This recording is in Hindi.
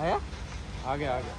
आया? आ गया आ गया